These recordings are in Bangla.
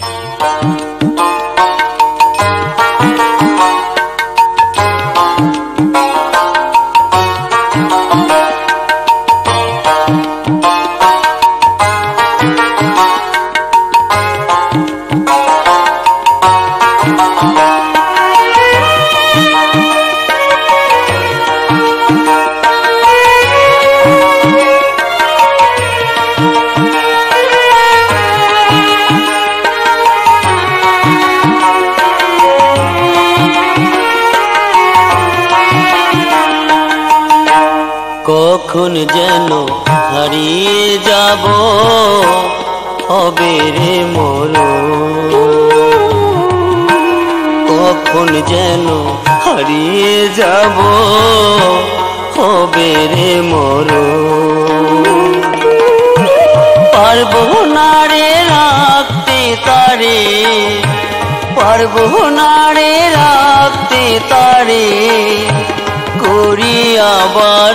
Música কখন যেন হারিয়ে যাব? হবে রে মর কখন যেন হারিয়ে যাব? হবে রে মর পারব না রে রাখতে তারে, পারব না রে রাখতে তারে। করি আবার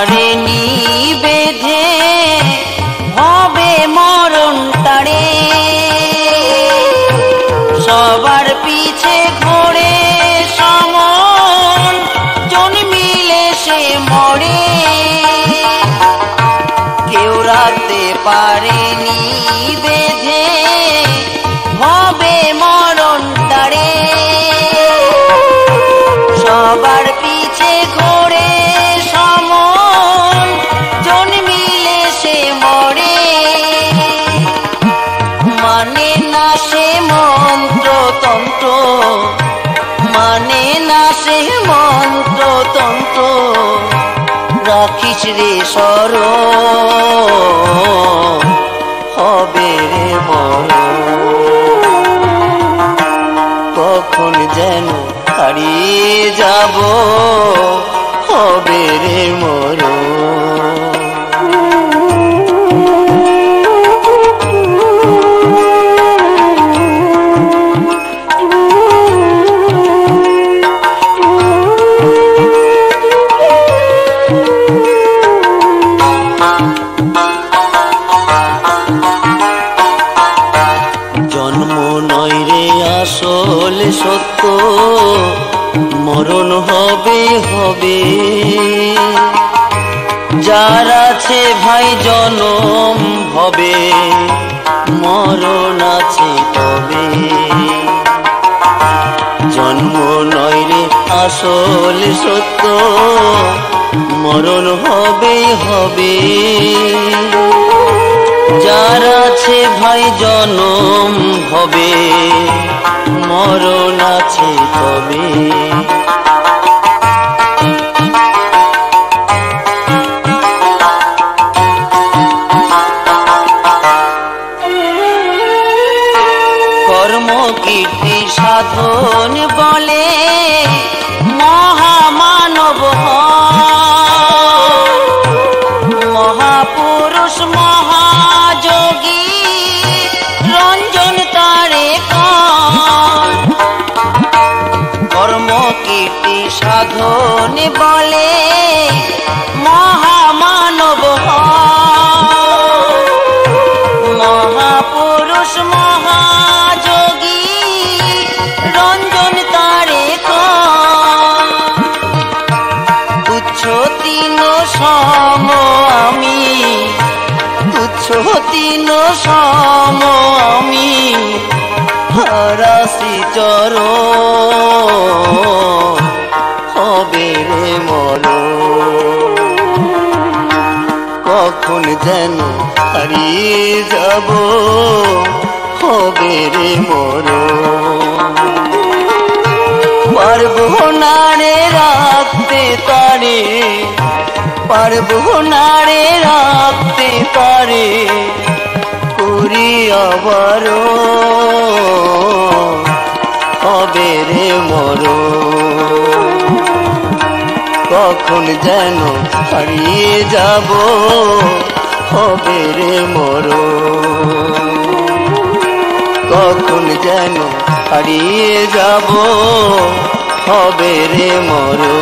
রাখতে রে সর হবে রে কখন যেন হারিয়ে যাব হবে রে মর সত্য, মরণ হবে হবে। যার আছে ভাই জনম হবে, মরণ আছে তবে। জন্ম নয় রে, আসল সত্য, মরণ হবে হবে। যার আছে ভাই জনম হবে, মরণ আছে তবে কর্ম কীর্তি সাধন বলে মহামানব হয়। সাধন বলে, মহামানব। মহাপুরুষ মহাযোগী, রঞ্জন তারে তুচ্ছ তিন সম আমি, তুচ্ছ তিন সম আমি হারাসি চর কখন যেন হারিয়ে যাব? হবে রে মরো পারব না রে রাখতে তারে, পারব না রে রাখতে তারে, করি আবার হবে রে মরো কখন যেন হারিয়ে যাব? হবে রে মরো কখন যেন হারিয়ে যাব? হবে রে মরো